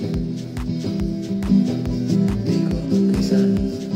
Nico Pisani.